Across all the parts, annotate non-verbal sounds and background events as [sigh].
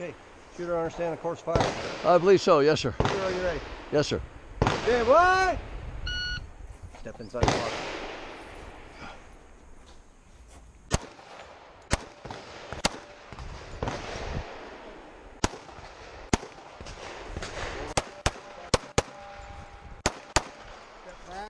Okay. Shooter, understand the course fire. I believe so. Yes, sir. Shooter, are you ready? Yes, sir. Stand by. Step inside the box. Step back.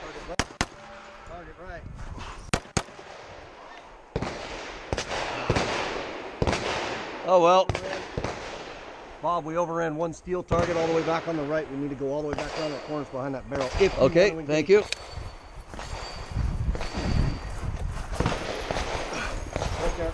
Target left. Target right. Oh well. Bob, we overran one steel target all the way back on the right. We need to go all the way back around that corners behind that barrel. If Okay. Thank you. Right there.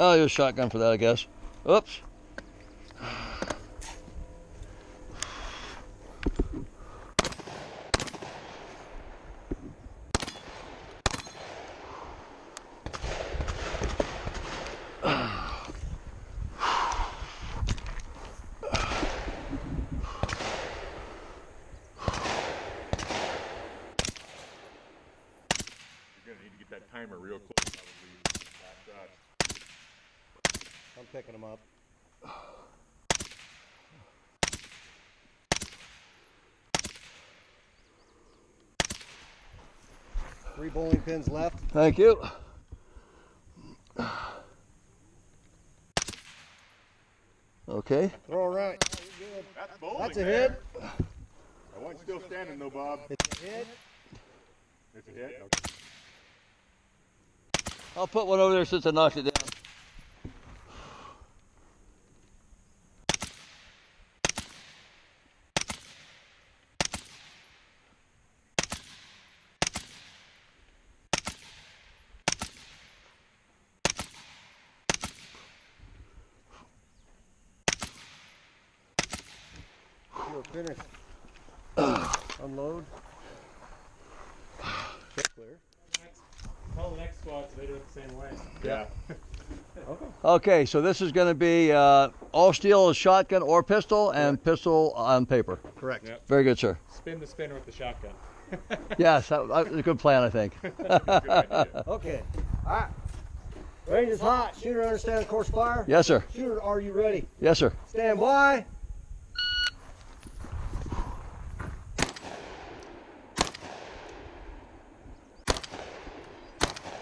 Oh, use shotgun for that, I guess. Oops. Timer real close. I'm picking them up. Three bowling pins left. Thank you. Okay. Throw it right. That's bowling. That's a there. hit. That one's still standing though, Bob. It's a hit. It's a hit. Okay. I'll put one over there since I knocked it down. You're finished. Unload. Check clear. Tell the next squad so they do it the same way. Yeah. [laughs] Okay, so this is going to be uh, all steel is shotgun or pistol, and pistol on paper. Correct. Yep. Very good, sir. Spin the spinner with the shotgun. [laughs] Yes, that, that was a good plan, I think. [laughs] Okay. All right. Range is hot. Shooter, understand the course fire. Yes, sir. Shooter, are you ready? Yes, sir. Stand by.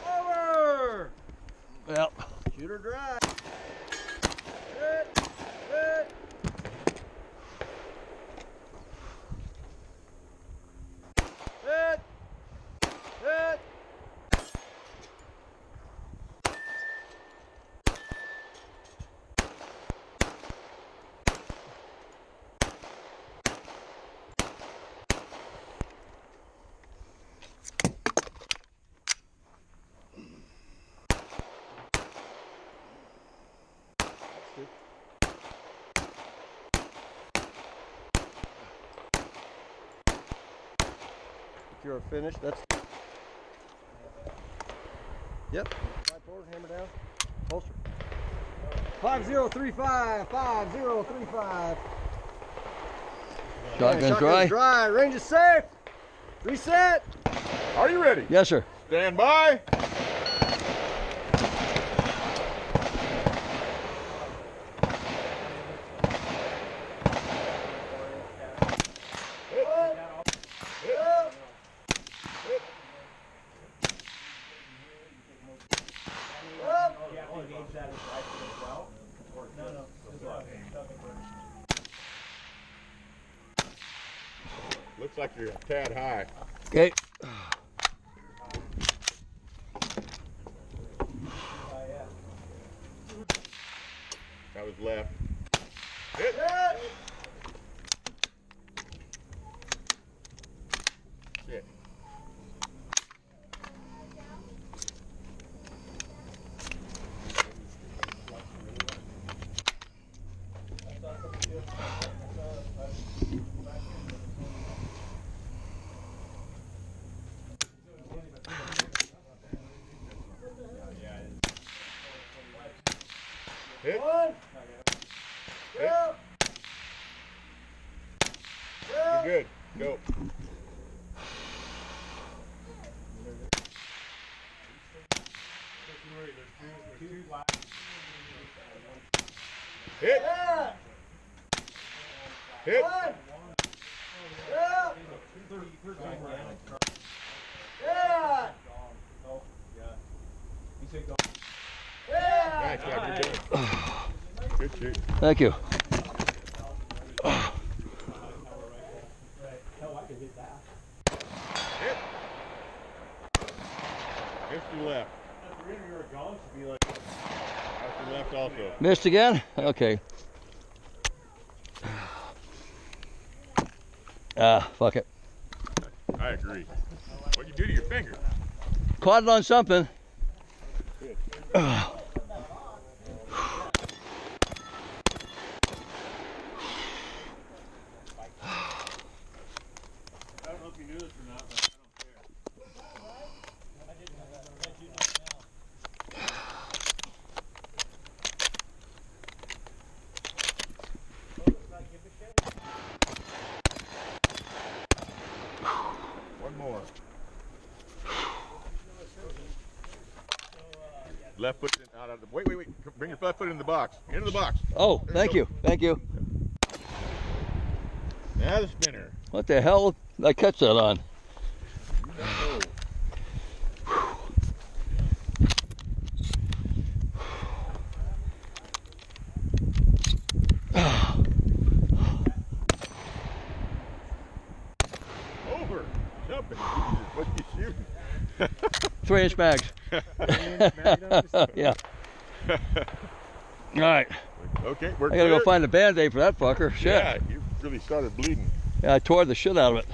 Over. Yep. Shooter drive. Hit. Hit. Hit. Hit. If you're finished, that's. Yep. Slide forward, hammer down. Holster. 5035, 5035. Shotgun's dry. dry. Range is safe. Reset. Are you ready? Yes, sir. Stand by. Looks like you're a tad high. Okay. That was left. Hit. Hit. One. Hit. You're good. Go. Hit. Hit. Nice job. You're doing. Good shoot. Thank you. Missed your left. Out left also. Missed again? Okay. Ah, fuck it. I agree. What you do to your finger? Caught it on something. I Left foot in, out of the. Wait, wait, wait. Bring your left foot in the box. Into the box. Oh, thank you. Thank you. Now the spinner. What the hell did I catch that on? Over. Jumping. What you shooting? [laughs] Three inch mags. [laughs] yeah. All right. Okay, we're I gotta go find a band aid for that fucker. Shit. Yeah, you really started bleeding. Yeah, I tore the shit out of it.